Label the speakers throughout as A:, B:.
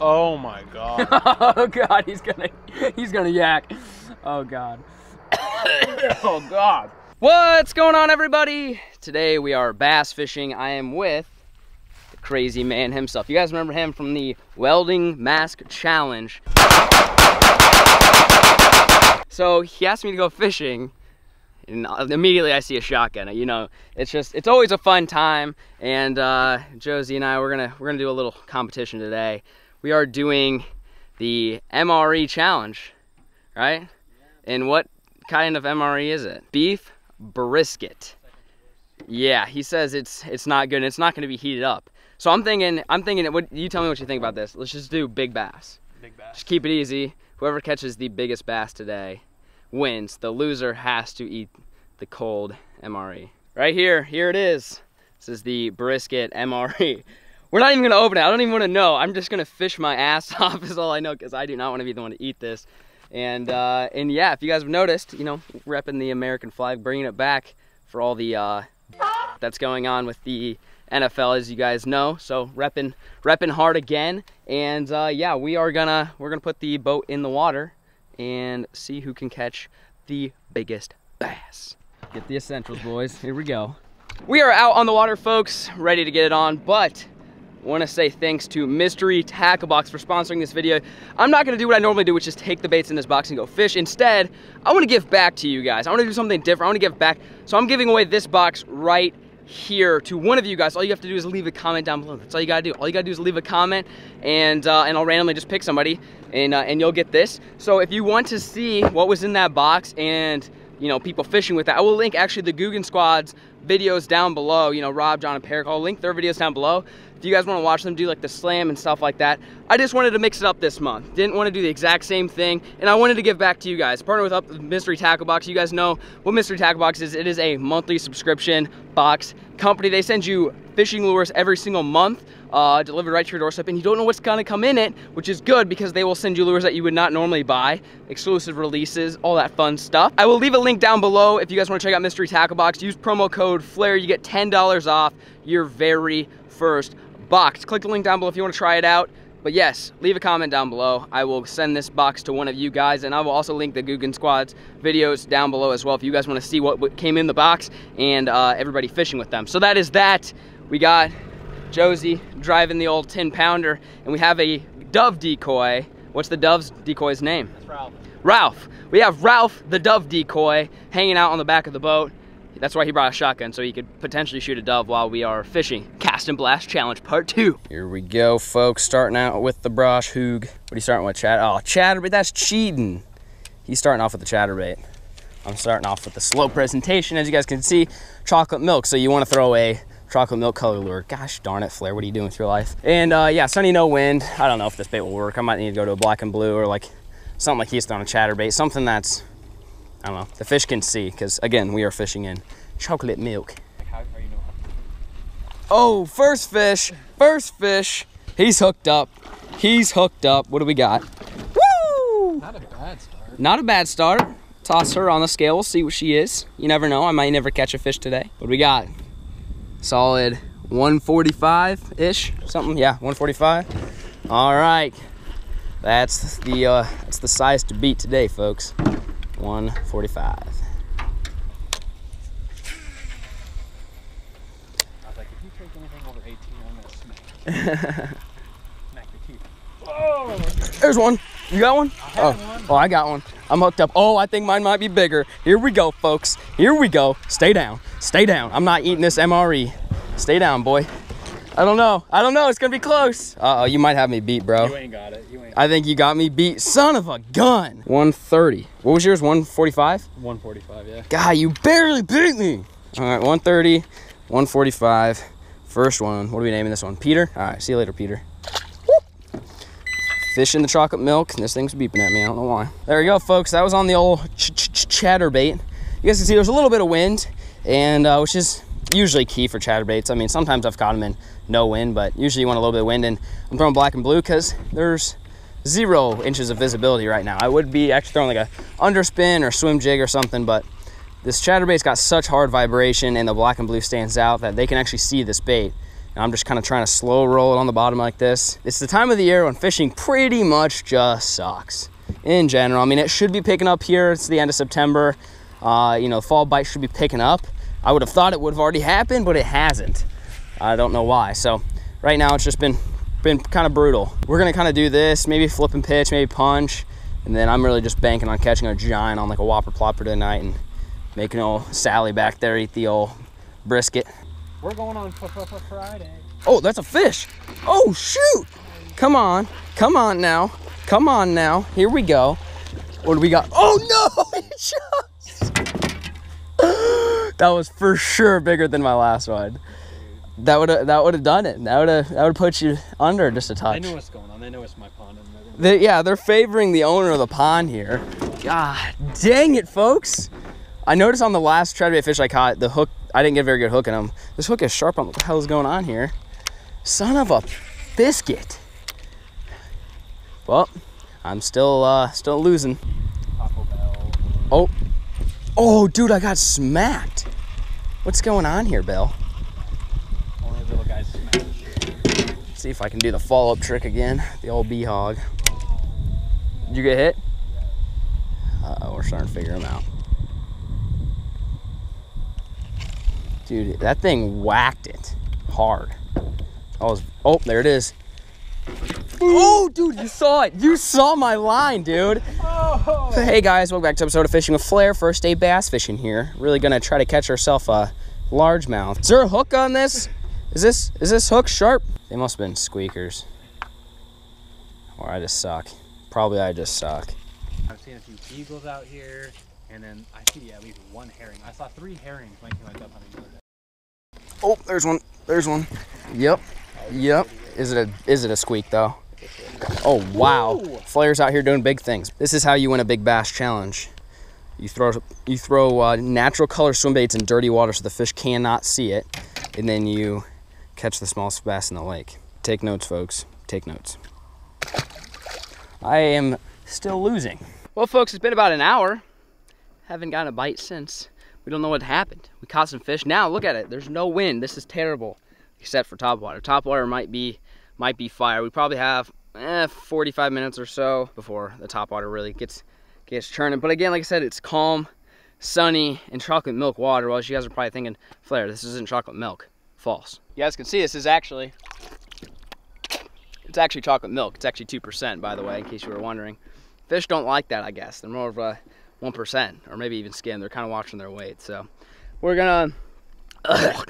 A: Oh my god.
B: oh god, he's gonna he's gonna yak. Oh god. oh god. What's going on everybody? Today we are bass fishing. I am with the crazy man himself. You guys remember him from the welding mask challenge. So he asked me to go fishing and immediately I see a shotgun. You know, it's just it's always a fun time. And uh, Josie and I we're gonna we're gonna do a little competition today. We are doing the MRE challenge, right? And what kind of MRE is it? Beef brisket. Yeah, he says it's it's not good. It's not going to be heated up. So I'm thinking I'm thinking. What you tell me what you think about this? Let's just do big bass.
A: Big bass.
B: Just keep it easy. Whoever catches the biggest bass today wins. The loser has to eat the cold MRE. Right here, here it is. This is the brisket MRE. We're not even gonna open it. I don't even wanna know. I'm just gonna fish my ass off is all I know because I do not wanna be the one to eat this. And uh, and yeah, if you guys have noticed, you know, repping the American flag, bringing it back for all the uh, that's going on with the NFL, as you guys know. So repping repping hard again. And uh, yeah, we are gonna we're gonna put the boat in the water and see who can catch the biggest bass. Get the essentials, boys. Here we go. We are out on the water, folks, ready to get it on, but want to say thanks to Mystery Tackle Box for sponsoring this video. I'm not going to do what I normally do, which is take the baits in this box and go fish. Instead, I want to give back to you guys. I want to do something different. I want to give back. So I'm giving away this box right here to one of you guys. All you have to do is leave a comment down below. That's all you gotta do. All you gotta do is leave a comment and uh, and I'll randomly just pick somebody and, uh, and you'll get this. So if you want to see what was in that box and you know, people fishing with that. I will link actually the Googan Squad's videos down below. You know, Rob, Jon, and Peric. I'll link their videos down below. If you guys want to watch them do like the slam and stuff like that. I just wanted to mix it up this month. Didn't want to do the exact same thing. And I wanted to give back to you guys. Partner with Up Mystery Tackle Box. You guys know what Mystery Tackle Box is. It is a monthly subscription box company. They send you fishing lures every single month uh, delivered right to your doorstep and you don't know what's gonna come in it, which is good because they will send you lures that you would not normally buy, exclusive releases, all that fun stuff. I will leave a link down below if you guys wanna check out Mystery Tackle Box. Use promo code FLAIR, you get $10 off your very first box. Click the link down below if you wanna try it out. But yes, leave a comment down below. I will send this box to one of you guys, and I will also link the Googan Squad's videos down below as well if you guys want to see what came in the box and uh, everybody fishing with them. So that is that. We got Josie driving the old 10 pounder, and we have a dove decoy. What's the dove's decoy's name?
A: That's Ralph.
B: Ralph. We have Ralph, the dove decoy, hanging out on the back of the boat. That's why he brought a shotgun, so he could potentially shoot a dove while we are fishing. Cast and Blast Challenge Part 2. Here we go, folks. Starting out with the Brush Hog. What are you starting with, Chad? Oh, chatterbait, that's cheating. He's starting off with the chatterbait. I'm starting off with the slow presentation. As you guys can see, chocolate milk. So you want to throw a chocolate milk color lure. Gosh darn it, Flair, what are you doing with your life? And uh, yeah, sunny, no wind. I don't know if this bait will work. I might need to go to a black and blue or like something like he's throwing a chatterbait, something that's, I don't know, the fish can see, because again, we are fishing in chocolate milk. Oh, first fish, first fish. He's hooked up. He's hooked up. What do we got?
A: Woo! Not a bad start.
B: Not a bad start. Toss her on the scale. We'll see what she is. You never know. I might never catch a fish today. What do we got? solid 145-ish, something, yeah, 145. All right, that's the, uh, that's the size to beat today, folks, 145.
A: oh!
B: There's one. You got one?
A: oh. One.
B: oh, I got one. I'm hooked up. Oh, I think mine might be bigger. Here we go, folks. Here we go. Stay down. Stay down. I'm not eating this MRE. Stay down, boy. I don't know. I don't know. It's gonna be close. Uh oh, you might have me beat, bro.
A: You ain't got it. You ain't.
B: I think you got me beat. Son of a gun. 130. What was yours? 145?
A: 145, yeah.
B: God, you barely beat me. All right, 130, 145. First one. What are we naming this one? Peter? All right, see you later, Peter. Fish in the chocolate milk. This thing's beeping at me. I don't know why. There you go, folks. That was on the old ch ch chatterbait. You guys can see there's a little bit of wind, and uh, which is usually key for chatterbaits. I mean, sometimes I've caught them in no wind, but usually you want a little bit of wind. And I'm throwing black and blue because there's zero inches of visibility right now. I would be actually throwing like a underspin or swim jig or something, but this chatterbait's got such hard vibration and the black and blue stands out that they can actually see this bait. And I'm just kind of trying to slow roll it on the bottom like this. It's the time of the year when fishing pretty much just sucks in general. I mean, it should be picking up here. It's the end of September. Uh, you know, fall bite should be picking up. I would have thought it would have already happened, but it hasn't. I don't know why. So right now it's just been been kind of brutal. We're gonna kind of do this, maybe flip and pitch, maybe punch, and then I'm really just banking on catching a giant on like a whopper plopper tonight and making old Sally back there eat the old brisket.
A: We're going on Friday.
B: Oh, that's a fish. Oh, shoot. Come on. Come on now. Come on now. Here we go. What do we got? Oh, no. that was for sure bigger than my last one. That would have that would have done it. That would have that would put you under just a touch.
A: They know what's going on. They know it's my pond.
B: They, yeah, they're favoring the owner of the pond here. God dang it, folks. I noticed on the last try fish I caught, the hook, I didn't get a very good hook in them. This hook is sharp on what the hell is going on here. Son of a biscuit. Well, I'm still uh, still losing. Oh, oh, dude, I got smacked. What's going on here, Bill?
A: Only little guys.
B: See if I can do the follow-up trick again. The old bee hog. Did you get hit? Uh oh, we're starting to figure him out. Dude, that thing whacked it hard. I was, oh, there it is. Oh, dude, you saw it. You saw my line, dude.
A: Oh.
B: Hey guys, welcome back to episode of Fishing with Flair. First day bass fishing here. Really gonna try to catch ourselves a largemouth. Is there a hook on this? Is this is this hook sharp? They must have been squeakers. Or I just suck. Probably I just suck.
A: I've seen a few eagles out here, and then I see at least one herring. I saw three herrings I went up hunting the other day.
B: Oh, there's one. There's one. Yep. Yep. Is it a is it a squeak though? Oh wow. Flair's out here doing big things. This is how you win a big bass challenge. You throw you throw uh, natural color swim baits in dirty water so the fish cannot see it, and then you catch the smallest bass in the lake. Take notes, folks. Take notes. I am still losing. Well, folks, it's been about an hour. Haven't gotten a bite since. We don't know what happened. We caught some fish. Now look at it. There's no wind. This is terrible, except for top water. Top water might be might be fire. We probably have eh, 45 minutes or so before the top water really gets gets churning. But again, like I said, it's calm, sunny, and chocolate milk water. Well, you guys are probably thinking, Flair, this isn't chocolate milk. False. You guys can see this is actually it's actually chocolate milk. It's actually 2%, by the way, in case you were wondering. Fish don't like that, I guess. They're more of a 1%, or maybe even skim. They're kind of watching their weight. So we're gonna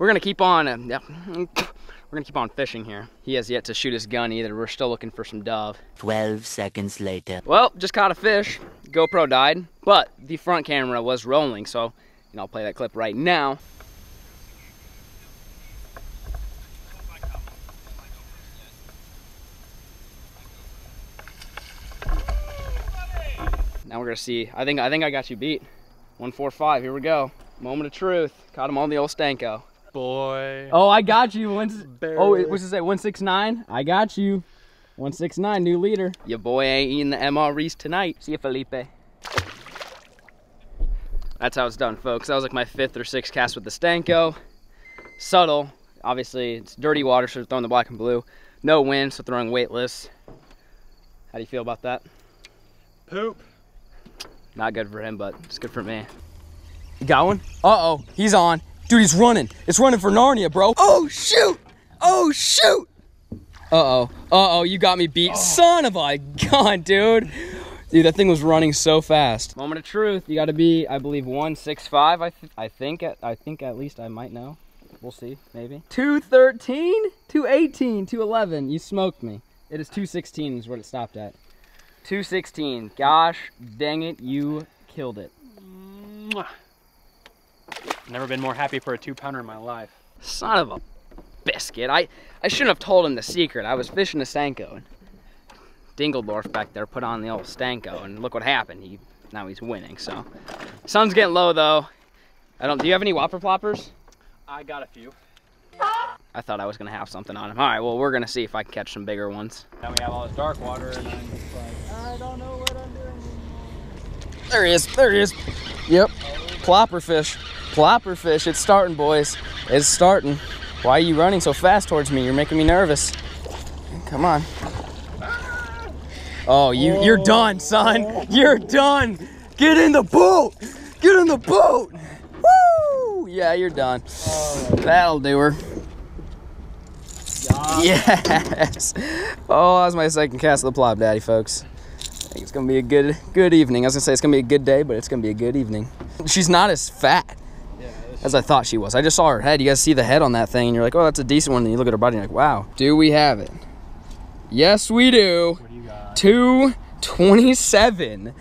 B: we're gonna keep on. Uh, we're gonna keep on fishing here. He has yet to shoot his gun either. We're still looking for some dove.
C: 12 seconds later.
B: Well, just caught a fish. GoPro died, but the front camera was rolling, so you know, I'll play that clip right now. Now we're gonna see. I think I think I got you beat. 145. Here we go. Moment of truth. Caught him on the old Stanko.
A: Boy.
B: Oh, I got you. One,
A: Barely.
B: oh, what's it say? 169? I got you. 169, new leader. Your boy ain't eating the MREs tonight. See you, Felipe. That's how it's done, folks. That was like my fifth or sixth cast with the Stanko. Subtle. Obviously, it's dirty water, so throwing the black and blue. No wind, so throwing weightless. How do you feel about that?
A: Poop.
B: Not good for him, but it's good for me. You got one? Uh-oh, he's on. Dude, he's running. It's running for Narnia, bro. Oh, shoot! Oh, shoot! Uh-oh. Uh-oh, you got me beat. Oh. Son of a gun, dude. Dude, that thing was running so fast. Moment of truth. You got to be, I believe, 165. I, th I think. At, I think at least I might know. We'll see, maybe. 213, 218, 211. You smoked me. It is 216 is what it stopped at. 216. Gosh dang it, you killed it.
A: Mwah. Never been more happy for a two pounder in my life.
B: Son of a biscuit. I, I shouldn't have told him the secret. I was fishing a Stanko and Dingledorf back there put on the old Stanko and look what happened. He now he's winning, so. Sun's getting low though. I don't do you have any whopper ploppers?
A: I got a few.
B: I thought I was gonna have something on him. Alright, well we're gonna see if I can catch some bigger ones.
A: Now we have all this dark water, and I'm just like, I don't know what I'm doing.
B: There he is. There he is. Yep. Oh, Plopper fish. Plopper fish. It's starting, boys. It's starting. Why are you running so fast towards me? You're making me nervous. Come on. Oh, you you're done, son. You're done. Get in the boat. Get in the boat. Woo! Yeah, you're done. That'll do her. Yes. Oh, that was my second cast of the plop, daddy, folks. I think it's gonna be a good good evening. I was gonna say it's gonna be a good day, but it's gonna be a good evening. She's not as fat
A: Yeah.
B: as I thought she was. I just saw her head. You guys see the head on that thing, and you're like, oh, that's a decent one. And you look at her body, and you're like, wow. Do we have it? Yes, we do.
A: What do you got?
B: 227.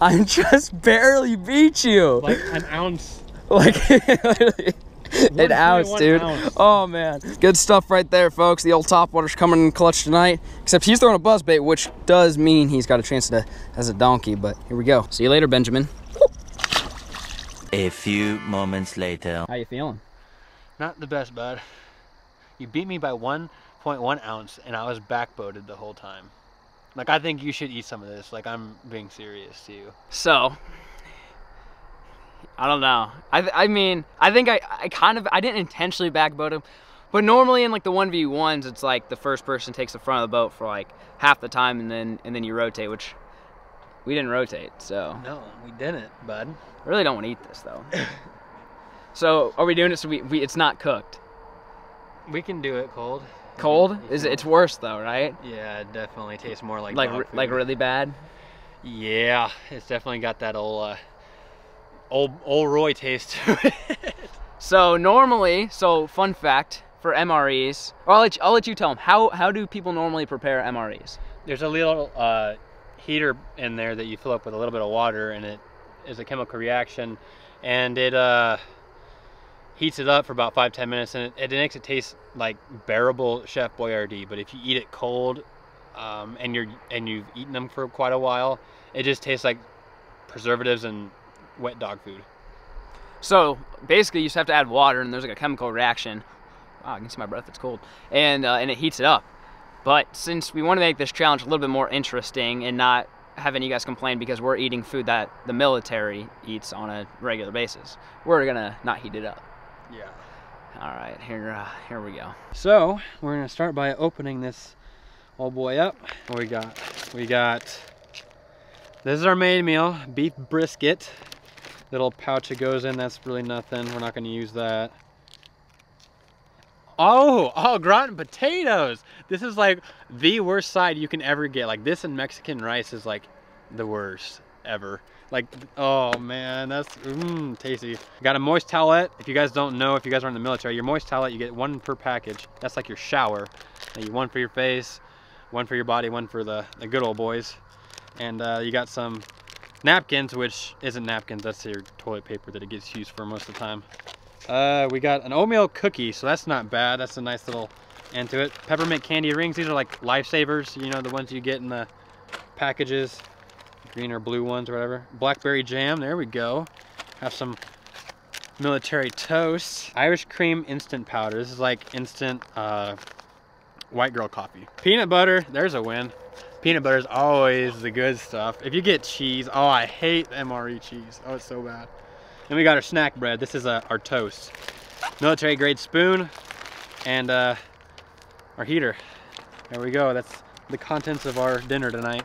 B: I just barely beat you.
A: Like an ounce.
B: Like, an ounce, dude.
A: ounce.
B: Oh, man. Good stuff right there, folks. The old top water's coming in clutch tonight. Except he's throwing a buzz bait, which does mean he's got a chance to as a donkey. But here we go. See you later, Benjamin.
C: A few moments later.
B: How you feeling?
A: Not the best, bud. You beat me by 1.1 ounce, and I was backboated the whole time. Like, I think you should eat some of this. Like, I'm being serious to you.
B: So, I don't know. I, I mean, I think I, I kind of, I didn't intentionally backboat him, but normally in like the 1v1s, it's like the first person takes the front of the boat for like half the time and then, and then you rotate, which we didn't rotate. So,
A: No, we didn't, bud.
B: I really don't want to eat this though. so, are we doing it so we, we, it's not cooked?
A: We can do it cold.
B: Cold? Is it, it's worse though, right?
A: Yeah, it definitely tastes more like
B: Like, like really bad?
A: Yeah, it's definitely got that old, uh, old, old Roy taste to it.
B: So normally, so fun fact for MREs, or I'll let you, I'll let you tell them how how do people normally prepare MREs?
A: There's a little uh, heater in there that you fill up with a little bit of water, and it is a chemical reaction, and it uh, heats it up for about five ten minutes, and it, it makes it taste like bearable Chef Boyardee. But if you eat it cold, um, and you're and you've eaten them for quite a while, it just tastes like preservatives and wet dog food.
B: So basically, you just have to add water, and there's like a chemical reaction. Wow, I can see my breath; it's cold, and uh, and it heats it up. But since we want to make this challenge a little bit more interesting and not having you guys complain because we're eating food that the military eats on a regular basis, we're gonna not heat it up.
A: Yeah.
B: All right, here uh, here we go.
A: So we're gonna start by opening this old boy up. What we got? We got. This is our main meal, beef brisket. Little pouch it goes in. That's really nothing. We're not gonna use that. Oh, oh, gratin potatoes. This is like the worst side you can ever get. Like this and Mexican rice is like the worst ever. Like, oh man, that's mmm, tasty. Got a moist towelette. If you guys don't know, if you guys are in the military, your moist towelette, you get one per package. That's like your shower. You one for your face, one for your body, one for the, the good old boys. And uh, you got some napkins, which isn't napkins, that's your toilet paper that it gets used for most of the time. Uh, we got an oatmeal cookie, so that's not bad. That's a nice little end to it. Peppermint candy rings. These are like lifesavers, you know, the ones you get in the packages, green or blue ones or whatever. Blackberry jam. There we go. Have some military toast. Irish cream instant powder. This is like instant uh, white girl coffee. Peanut butter. There's a win. Peanut butter is always the good stuff. If you get cheese, oh, I hate MRE cheese. Oh, it's so bad. Then we got our snack bread. This is uh, our toast. Military grade spoon and uh, our heater. There we go. That's the contents of our dinner tonight.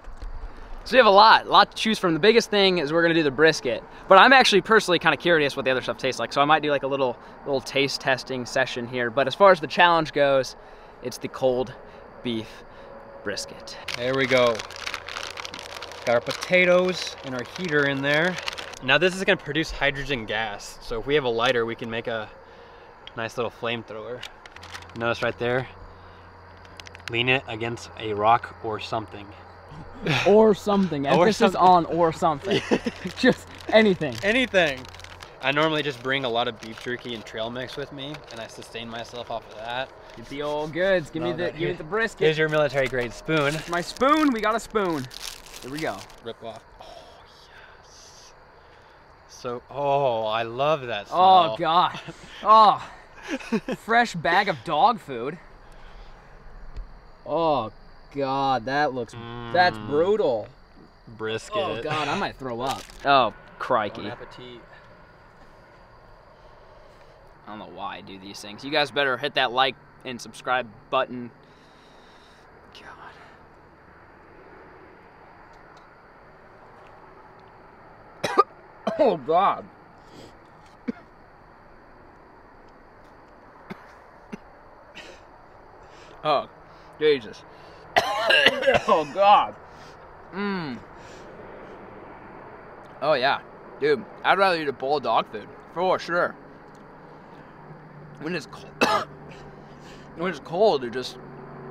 B: So we have a lot, a lot to choose from. The biggest thing is we're gonna do the brisket, but I'm actually personally kind of curious what the other stuff tastes like. So I might do like a little, little taste testing session here. But as far as the challenge goes, it's the cold beef brisket.
A: There we go. Got our potatoes and our heater in there. Now this is gonna produce hydrogen gas. So if we have a lighter, we can make a nice little flamethrower. Notice right there, lean it against a rock or something.
B: Or something.
A: Or
B: Emphasis
A: something.
B: on or something. Just anything.
A: Anything. I normally just bring a lot of beef jerky and trail mix with me, and I sustain myself off of that.
B: Get the old goods. Give me the, give me the
A: Here's
B: brisket.
A: your military grade spoon.
B: My spoon. We got a spoon. Here we go.
A: Rip off. Oh yes. So, oh, I love that smell.
B: Oh god. Oh. Fresh bag of dog food. Oh god, that looks that's
A: Mm.
B: brutal.
A: Brisket.
B: Oh god, I might throw up. Oh crikey.
A: Bon appetit.
B: I don't know why I do these things. You guys better hit that like and subscribe button. oh God. oh, Jesus. oh God. Mmm. Oh yeah, dude. I'd rather eat a bowl of dog food for sure. When it's cold, when it's cold, it just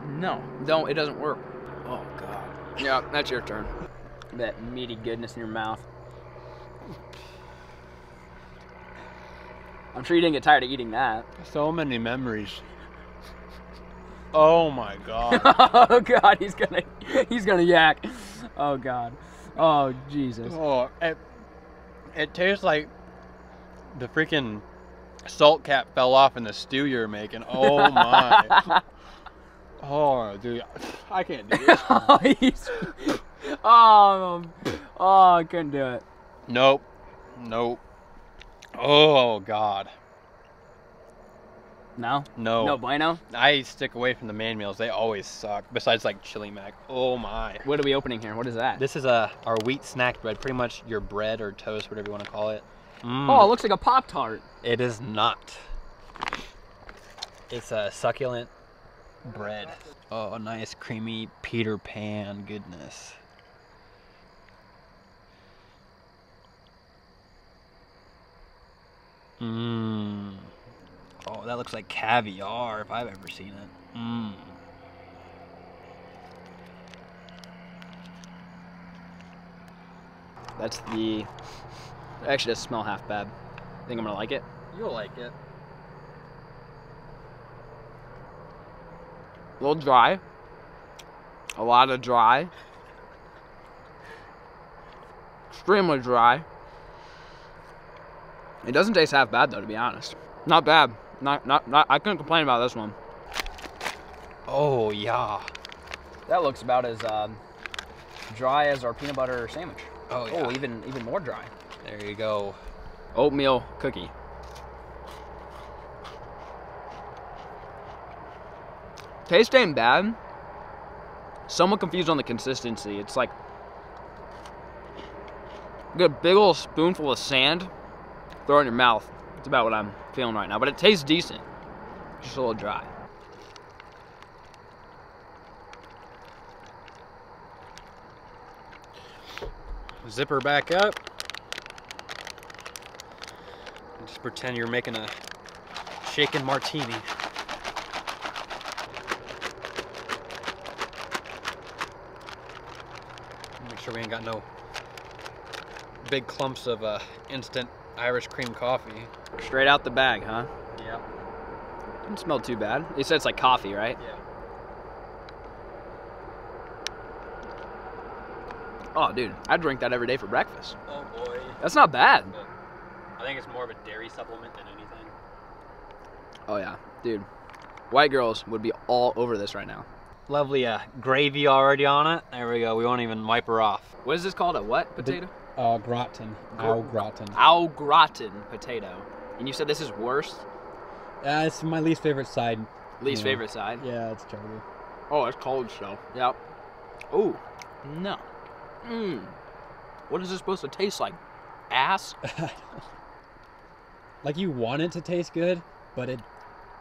B: no, don't. It doesn't work. Oh God. Yeah, that's your turn. That meaty goodness in your mouth. I'm sure you didn't get tired of eating that.
A: So many memories. Oh my god.
B: oh God, he's gonna he's gonna yak. Oh God. Oh Jesus.
A: oh, it, it tastes like the freaking salt cap fell off in the stew you're making. Oh my. oh, dude, I can't do this.
B: oh, he's, oh, oh, I couldn't do it.
A: Nope. Nope. Oh god.
B: No,
A: No.
B: no bueno.
A: I stick away from the main meals. They always suck. Besides like chili mac. Oh my.
B: What are we opening here? What is that?
A: This is a our wheat snack bread, pretty much your bread or toast, whatever you want to call it. Mm.
B: Oh, it looks like a pop tart.
A: It is not. It's a succulent bread. Oh, a nice creamy Peter Pan goodness. Mmm. Oh, that looks like caviar if I've ever seen it. Mmm.
B: That's the. It actually does smell half bad. I think I'm gonna like it?
A: You'll like it.
B: A little dry. A lot of dry. Extremely dry. It doesn't taste half bad though, to be honest. Not bad. Not not not. I couldn't complain about this one.
A: Oh, yeah.
B: That looks about as um, dry as our peanut butter sandwich.
A: Oh, yeah.
B: Oh, even even more dry.
A: There you go.
B: Oatmeal cookie. Taste ain't bad. Somewhat confused on the consistency. It's like you get a big old spoonful of sand, throw it in your mouth. It's about what I'm feeling right now. But it tastes decent. Just a little dry.
A: Zipper back up. Just pretend you're making a shaken martini. Make sure we ain't got no big clumps of uh, instant Irish cream coffee.
B: Straight out the bag, huh?
A: Yeah.
B: Didn't smell too bad. You said it's like coffee, right?
A: Yeah.
B: Oh, dude, I drink that every day for breakfast.
A: Oh boy.
B: That's not bad.
A: I think it's more of a dairy supplement than anything.
B: Oh yeah, dude. White girls would be all over this right now.
A: Lovely uh, gravy already on it. There we go. We won't even wipe her off.
B: What is this called? A what potato?
A: Uh, gratin.
B: Au
A: gratin.
B: Au gratin potato. And you said this is worse?
A: Uh, it's my least favorite side.
B: Least favorite side?
A: Yeah, it's terrible.
B: Oh, it's cold still. Yep. Oh, no. Mmm. What is this supposed to taste like? Ass?
A: like you want it to taste good, but it,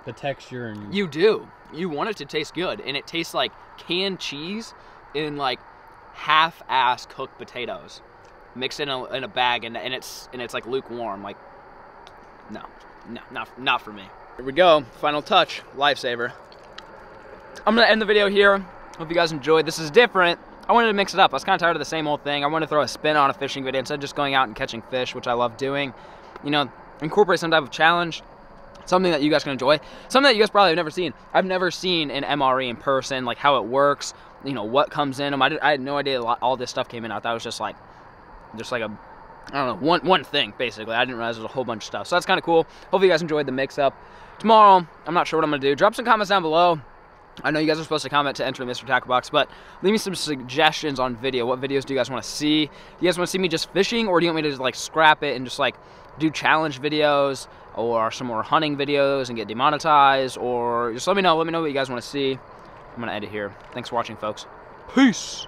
A: the texture and
B: You do. You want it to taste good, and it tastes like canned cheese in like half-ass cooked potatoes, mixed in a, in a bag, and, and it's and it's like lukewarm. Like, no, no, not not for me. Here we go. Final touch. Lifesaver. I'm gonna end the video here. Hope you guys enjoyed. This is different. I wanted to mix it up. I was kind of tired of the same old thing. I wanted to throw a spin on a fishing video instead of just going out and catching fish, which I love doing. You know, incorporate some type of challenge something that you guys can enjoy something that you guys probably have never seen i've never seen an mre in person like how it works you know what comes in them i, did, I had no idea all this stuff came in i thought it was just like just like a i don't know one one thing basically i didn't realize there was a whole bunch of stuff so that's kind of cool hopefully you guys enjoyed the mix up tomorrow i'm not sure what i'm gonna do drop some comments down below I know you guys are supposed to comment to enter the Mystery Tackle Box, but leave me some suggestions on video. What videos do you guys want to see? Do you guys want to see me just fishing, or do you want me to just like scrap it and just like do challenge videos? or some more hunting videos and get demonetized, or just let me know. Let me know what you guys want to see. I'm gonna end it here. Thanks for watching, folks. Peace.